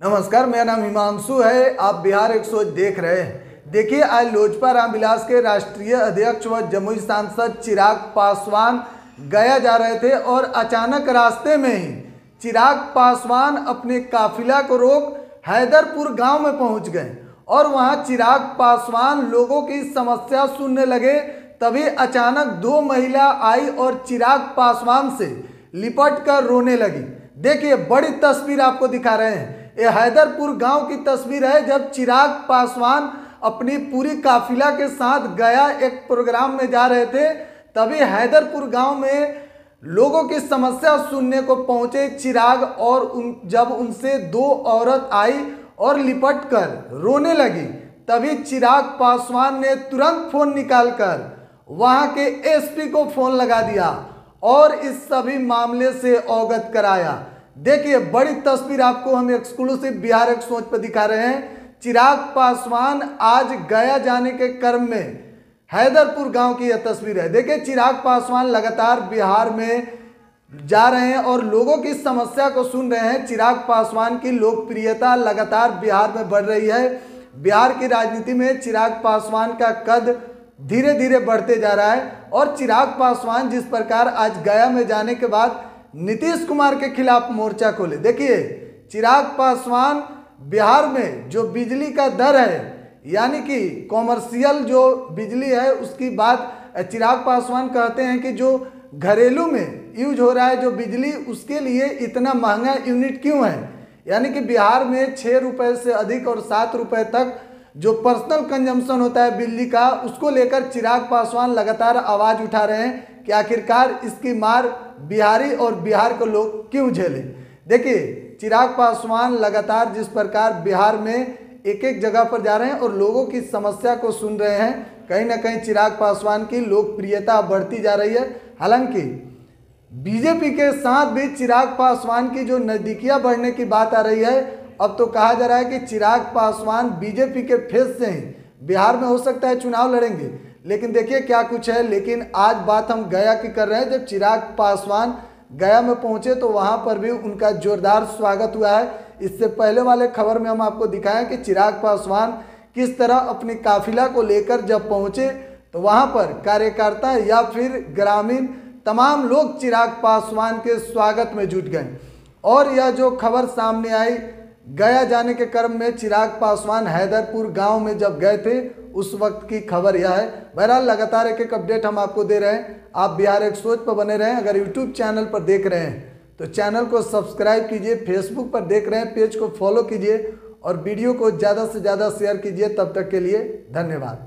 नमस्कार, मेरा नाम हिमांशु है। आप बिहार एक सोच देख रहे हैं। देखिए, आज लोजपा रामविलास के राष्ट्रीय अध्यक्ष व जमुई सांसद चिराग पासवान गया जा रहे थे और अचानक रास्ते में ही चिराग पासवान अपने काफिला को रोक हैदरपुर गाँव में पहुँच गए और वहाँ चिराग पासवान लोगों की समस्या सुनने लगे। तभी अचानक दो महिला आई और चिराग पासवान से लिपट कर रोने लगी। देखिए, बड़ी तस्वीर आपको दिखा रहे हैं। ये हैदरपुर गाँव की तस्वीर है जब चिराग पासवान अपनी पूरी काफिला के साथ गया एक प्रोग्राम में जा रहे थे, तभी हैदरपुर गाँव में लोगों की समस्या सुनने को पहुँचे चिराग और उन, जब उनसे दो औरत आई और लिपट कर रोने लगी, तभी चिराग पासवान ने तुरंत फ़ोन निकालकर वहाँ के एसपी को फ़ोन लगा दिया और इस सभी मामले से अवगत कराया। देखिए, बड़ी तस्वीर आपको हम एक्सक्लूसिव बिहार एक सोच पर दिखा रहे हैं। चिराग पासवान आज गया जाने के क्रम में। हैदरपुर गाँव की यह तस्वीर है। देखिए, चिराग पासवान लगातार बिहार में जा रहे हैं और लोगों की समस्या को सुन रहे हैं। चिराग पासवान की लोकप्रियता लगातार बिहार में बढ़ रही है। बिहार की राजनीति में चिराग पासवान का कद धीरे धीरे बढ़ते जा रहा है और चिराग पासवान जिस प्रकार आज गया में जाने के बाद नीतीश कुमार के खिलाफ मोर्चा खोले। देखिए, चिराग पासवान बिहार में जो बिजली का दर है, यानी कि कॉमर्शियल जो बिजली है, उसकी बात चिराग पासवान कहते हैं कि जो घरेलू में यूज़ हो रहा है, जो बिजली, उसके लिए इतना महँगा यूनिट क्यों है? यानी कि बिहार में छः रुपये से अधिक और सात रुपये तक जो पर्सनल कंजम्पशन होता है बिजली का, उसको लेकर चिराग पासवान लगातार आवाज़ उठा रहे हैं कि आखिरकार इसकी मार बिहारी और बिहार के लोग क्यों झेले? देखिए, चिराग पासवान लगातार जिस प्रकार बिहार में एक एक जगह पर जा रहे हैं और लोगों की समस्या को सुन रहे हैं, कहीं ना कहीं चिराग पासवान की लोकप्रियता बढ़ती जा रही है। हालाँकि, बीजेपी के साथ भी चिराग पासवान की जो नज़दीकियाँ बढ़ने की बात आ रही है अब तो कहा जा रहा है कि चिराग पासवान बीजेपी के फेस से ही। बिहार में हो सकता है चुनाव लड़ेंगे। लेकिन देखिए क्या कुछ है। लेकिन आज बात हम गया की कर रहे हैं। जब चिराग पासवान गया में पहुँचे तो वहाँ पर भी उनका जोरदार स्वागत हुआ है। इससे पहले वाले खबर में हम आपको दिखाएँ कि चिराग पासवान किस तरह अपनी काफिला को लेकर जब पहुँचे तो वहाँ पर कार्यकर्ता या फिर ग्रामीण तमाम लोग चिराग पासवान के स्वागत में जुट गए। और यह जो खबर सामने आई गया जाने के क्रम में चिराग पासवान हैदरपुर गाँव में जब गए थे, उस वक्त की खबर यह है। बहरहाल, लगातार एक एक अपडेट हम आपको दे रहे हैं। आप बिहार एक सोच पर बने रहें, अगर यूट्यूब चैनल पर देख रहे हैं तो चैनल को सब्सक्राइब कीजिए फेसबुक पर देख रहे हैं, पेज को फॉलो कीजिए और वीडियो को ज़्यादा से ज़्यादा शेयर कीजिए। तब तक के लिए धन्यवाद।